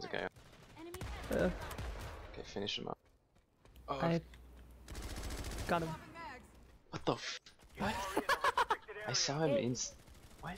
There's a guy. Enemy Okay, finish him up. Oh, I got him. what the f- What? I saw him in. What?